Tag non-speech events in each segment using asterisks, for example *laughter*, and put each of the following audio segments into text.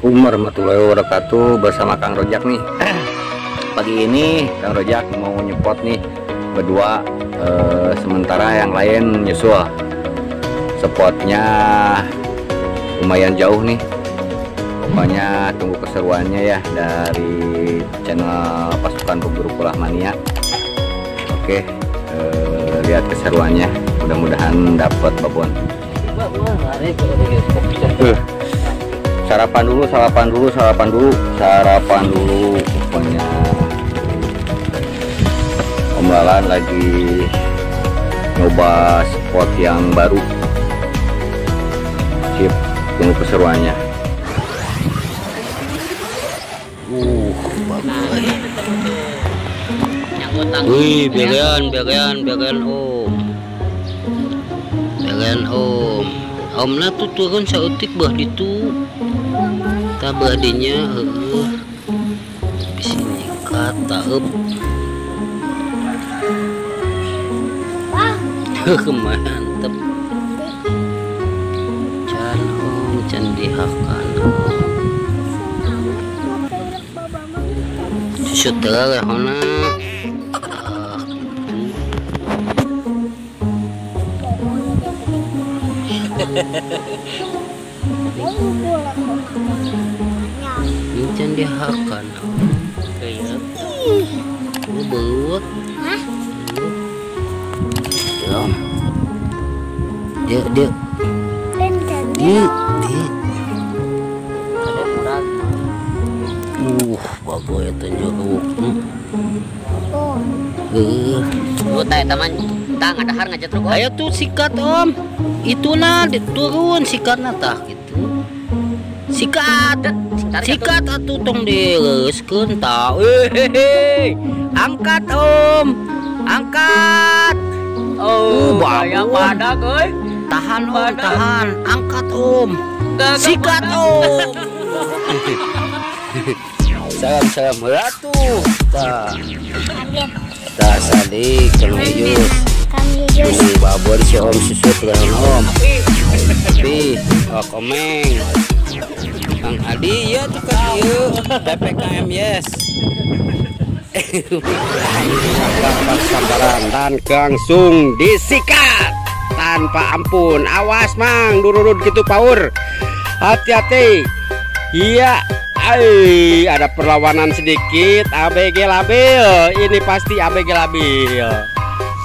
Assalamualaikum warahmatullahi wabarakatuh. Bersama Kang Rojak nih. *clears throat* Pagi ini Kang Rojak mau nyepot nih berdua eh, sementara yang lain nyusul. Spotnya lumayan jauh nih. Pokoknya tunggu keseruannya ya dari channel pasukan pemburu pola mania oke eh, lihat keseruannya. Mudah-mudahan dapat babon. Uh, sarapan dulu sarapan dulu sarapan dulu sarapan dulu pokoknya Om Lalan lagi nyoba spot yang baru sip tunggu keseruannya uh Wih, bagian, bagian, bagian om. Bagian om. Om lah tuh turun sautik bah ditu. Tabah dinya, heeh. Di sini kata up. *laughs* Mantep. Can om, can dihakan om. Sudah lah, *laughs* hona. Mincan dihakan kayak lu buat dia dia. Dia dia. uh bagus ya tunjuk. Hmm. Uh. Lu teh teman, tang ada har ngajak truk. Ayo tuh sikat om. Itulah di- turun sikatnya tah gitu. Sikat Sikat atuh tong dileuskeun tah Wehehe. Angkat om. Angkat. Oh, bahaya pada euy. Tahan om tahan. Angkat om. Sikat om. *laughs* Salam salam Ratu. Tah Tah sadik Kalau Yus Ini babon si om susut dengan om. Tapi oh, komeng Kang Adi ya tuh kan PPKM yes. Sabaran dan langsung disikat. Tanpa ampun awas mang. Dururun gitu power hati-hati. Iya Ay, ada perlawanan sedikit. ABG labil. Ini pasti ABG labil.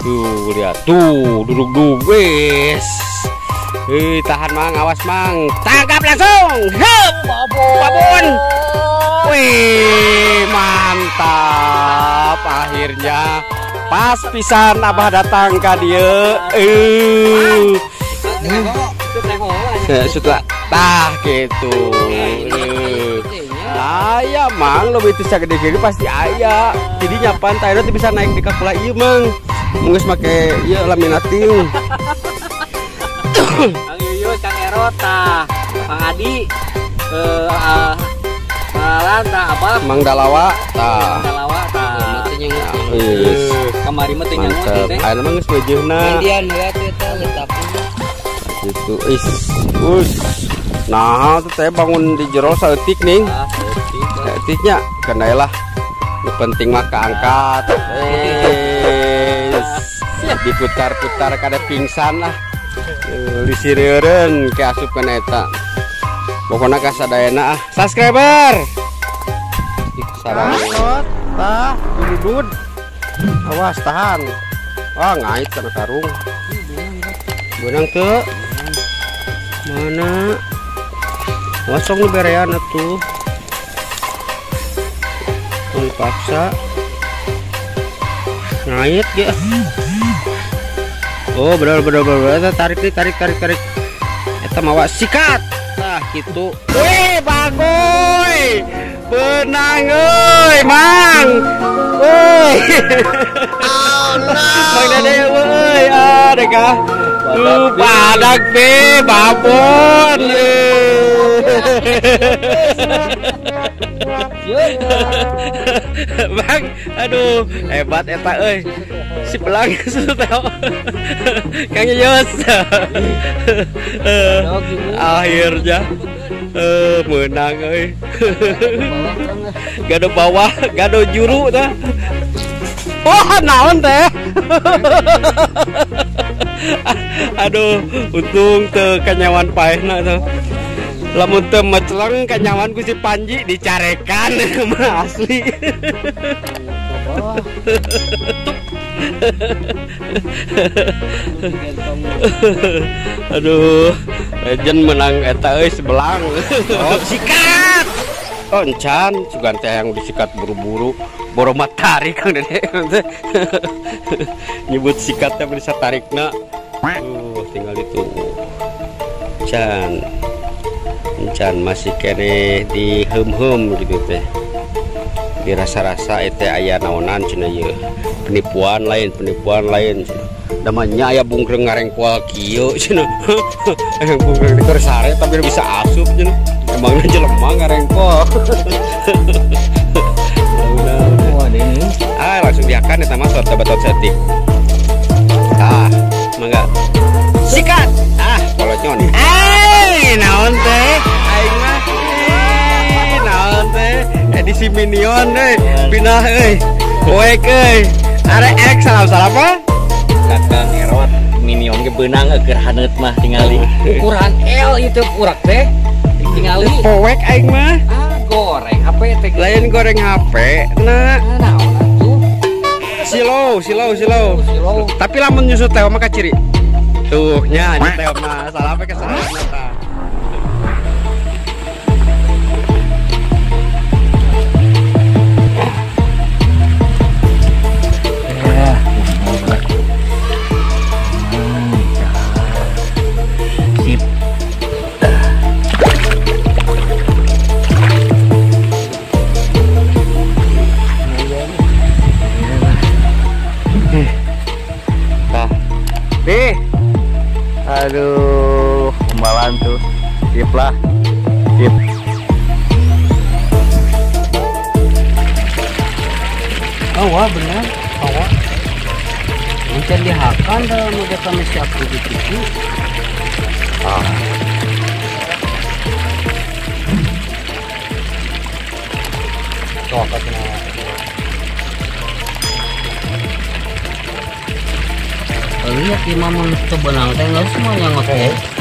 Tuh lihat. Tuh duduk duduk Eh tahan mang awas mang tangkap langsung. Hup babon. Wih mantap akhirnya pas pisan abah datang ka dia. Eh Eh, sudah tah gitu. Eh. Ayah mang lebih bisa gede gede pasti ayah. Jadi nyapan tayo nanti bisa naik di kapula iya mang. Mungkin make iya laminating. Kang Yuyus, Kang Erota, Kang Adi, eh ah, Lalan tah apa? Mang Dalawa tah. Dalawa tah. Yes. Kamari mah teh nyangut teh. Ayo mang geus wajehna. Mandian heula teh teh letap. Gitu. Is. Us. Nah, tuh teh bangun di jero saeutik ning. Ah, gitu. Saeutiknya kana lah. Nu penting mah keangkat. Wes. Diputar-putar kada pingsan lah. Disireureun ke asupkeun eta. Pokoknya kasadayana ah. Subscriber. Sarang tah, dudud. Awas tahan. Wah, ngait kana karung. Benang tuh. Mana? Kosong nih berean atuh. Tong paksa. Ngait ya. Oh, benar benar benar. Tarik nih, tarik tarik tarik. Eta mawa sikat. Nah, gitu. Wih, bagoy. Benang euy, Mang. Woi. Oh no. Mang Dede ah deka. Tuh badak be, babon. *laughs* bang aduh hebat eta euy. Si belang *laughs* teh. Kang Yos. Akhirnya eh menang euy. Gado bawah gado juru tah. Wah, naon teh? *laughs* Aduh, untung teu kanyawan paehna tuh. Lamun teu meceleng kanyawan ku si Panji dicarekan *laughs* mah asli. Aduh, legend menang eta euy sebelang. Oh, sikat. Oh, encan sugan teh yang disikat buru-buru. Boromat tarik kang dede. *laughs* Nyebut sikatnya bisa tarikna. Uh, tinggal itu. Can. Encan masih kene di hum-hum gitu teh. Dirasa-rasa itu ayah naonan cina ye. Penipuan lain, penipuan lain. Namanya ayah bungkreng ngareng kual kieu cina. *laughs* Ayah bungkreng di kersare tapi bisa asup cina. Emangnya jelema ngareng kual. *laughs* Ini. ah langsung diakan ya sama suatu betot setting ah mangga sikat ah kalau nyon eh edisi minion deh pindah euy poek euy are X salam salam apa Kakang erot minion ge beunang keur haneut mah tingali. Ukuran L itu urak teh. Tingali. poek aing mah. Ah, goreng HP teh. lain goreng HP nah Ah, silo silo silo Silo. tapi lamun nyusut teh mah ciri tuh nya ini teh mah salah apa kesalahan lah. Oh, wah benar. Awak. Mungkin dihakan dalam udah kami siap begitu. Ah. Tuh, Lihat di mama itu benang teh nggak semuanya ngotek.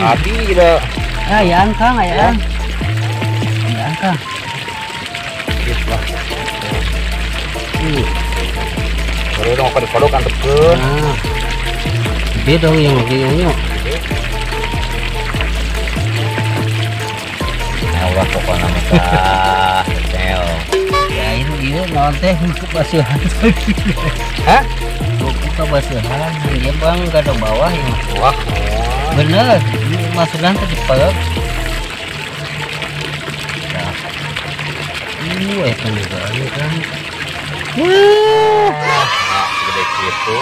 Kan ini. Abi udah Ayan kang, ayan. Ayan kang. sip lah. Hmm. Baru dong kalau kalau kan tekeun. Nah. Dong yang lagi yang yuk. Allah pokoknya mah. Ya itu dia naon teh buku basuhan. Hah? Ke basuhan. Dia bang gak ada bawah ya. Wah. Bener, masukan tadi pelek. Nah. Uh, juga ini kan. Gede gitu.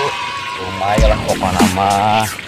Lumayan lah pokoknya mah.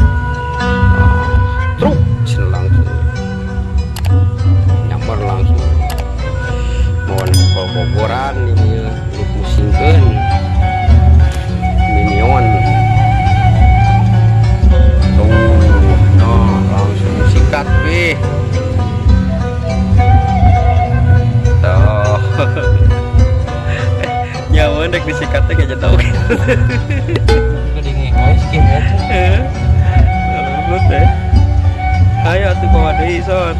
boboran ini dipusingkan minion tuh no, langsung sikat pi tuh nyaman dek disikatnya kayak jatuh Kedingin, guys. Lembut deh. Ayo tuh bawa deh son.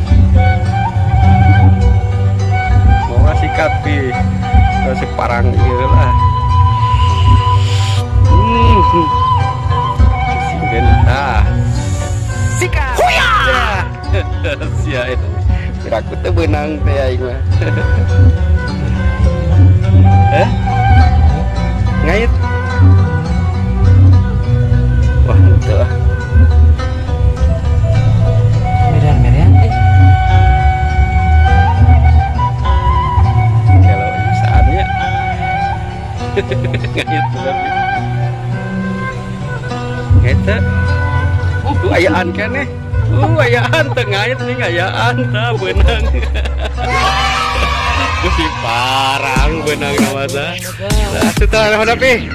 Bawa sikat pi. Kalau si parang gitu lah. Hmm. Singen ah. Sikat. Huya. *laughs* Sia itu. Biraku teh benang teh aing mah. *laughs* Eh? Ngait. Wah, itu tapi ngait uh ayaan kan eh uh ayaan nih ayaan. Tah benang. *laughs* Kusi parang benang nama Nah, setelah ada pi? *laughs*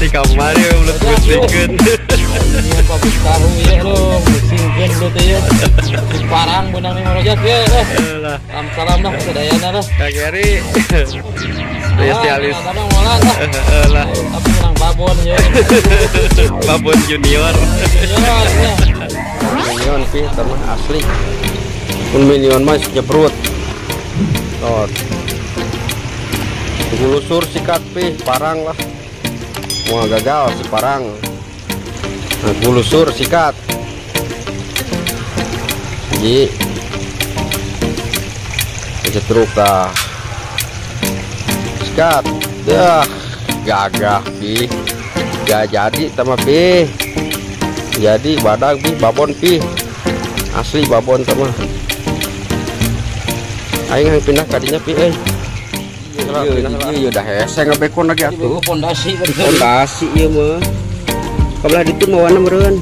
Di kamar ya udah pusingkan Ini apa tahu ya lo, lo teh ya. Parang benang nih merojak ya. eh. lah Salam salam lah kesadayana lah. Kak Gary spesialis Kadang lah. lah Tapi menang babon ya. *laughs* Babon Junior Ya, ya. minion pi teman asli pun minion mas nyebrut oh gulusur sikat pi parang lah mau gagal si parang nah, gulusur sikat cetruk dah sikat dah gagah pi. Gak jadi sama pi. Jadi badak pi. Babon pi. Asli babon teman aing yang pindah kadinya pi eh. Iya iya udah hese ngabekon lagi atuh. Itu pondasi fondasi iya mah. Kabelah ditu mau warna meureun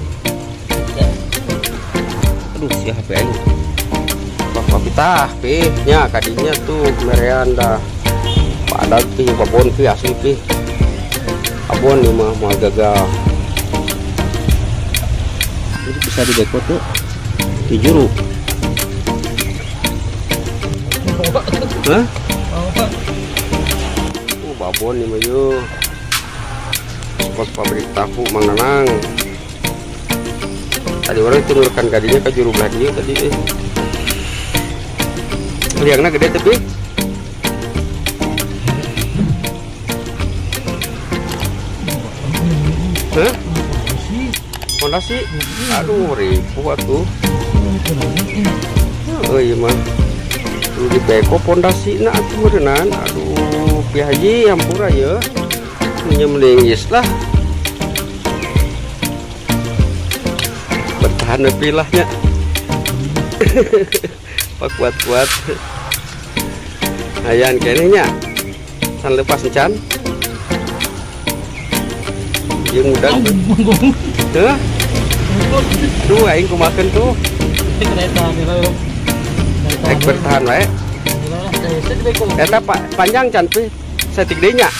aduh si HP aing Papa pitah pi nya kadinya tuh merean dah. Badak pi babon pi asli pi babon nih mah mau gagal. Jadi bisa didekot tuh di juru. Hah? Uh, babon nih mah yuk spot pabrik tahu Mang Nanang tadi orang turunkan gadinya ke juru belah tadi eh liangnya gede tapi Hah? Fondasi? Aduh, ribu atuh. Oh iya mah. Di beko pondasi na atuh meureunnan. Aduh, Pi Haji hampura ya. Nya melingis lah. Bertahan lebih lahnya. *laughs* Pak kuat-kuat. Ayan kene nya. San lepas encan. Jeung udah. Hah? Aduh, aing kumakan tuh. Ek bertahan wae. Eta pa, panjang can pi. Setik deui nya.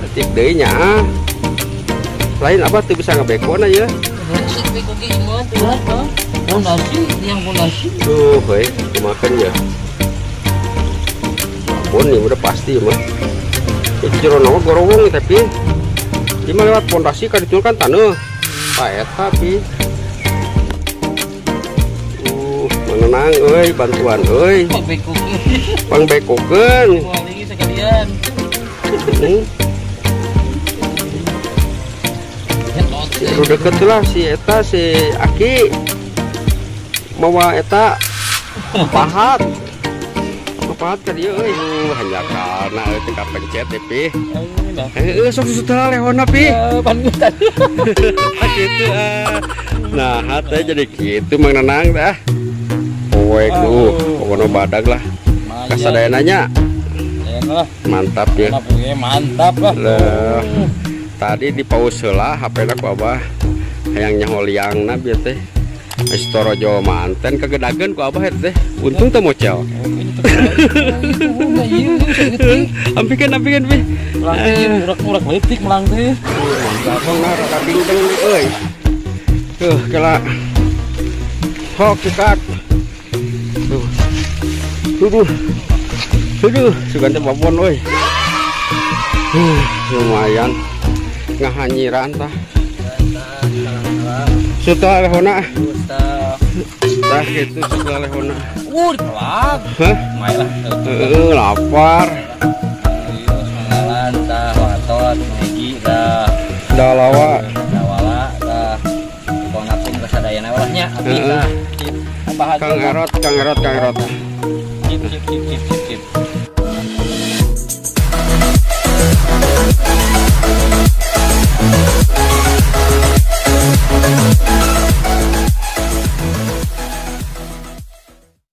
Setik deui nya. ah. Lain apa tuh bisa ngebekon aja. Pondasi, yang pondasi. Tuh, heuy, kumakan ya. Pun ya udah pasti mah. Itu jero nama gorowong tapi ini mah lewat pondasi kan itu kan tanah. Pak eta pi. Uh, menenang euy, bantuan euy. Pak Beko. Pangbekokeun. Wah, lagi sekalian. Baru deket lah si Eta si Aki. Mawa Eta. Pahat. Pahat ka dia euy. Uh, hanya karena teu pencet deh pi. Eh eh, sok sudah lehona pi. *laughs* Eh, panutan. gitu ah nah hati jadi gitu mang nanang dah. Poek lu pokoknya badag lah. Lah. mantap ya. Mantap lah. Tadi di pause lah HP ku abah hayang nyaho liang na teh Wis Torojo manten kegedagen ku abah teh. Untung teu mocel. Ampikeun ampikeun pi. Melang teh, urak-urak leutik melang teh. Langsung nara ka bingdeng deui euy. Tuh, kela. Hok sikat. Tuh. Tuduh. Tuduh, sugan teh babon euy. Lumayan ngahanyiran tah. Suta lehona. Tah gitu suta lehona. Uh, pelang. Hah? Main lah. Heeh, lapar. Mangalan tah watot, megi tah Dalawa. dawala tah kalau ngapung ke sadayana walahnya api tah Kang Erot, Kang Erot, Kang Erot.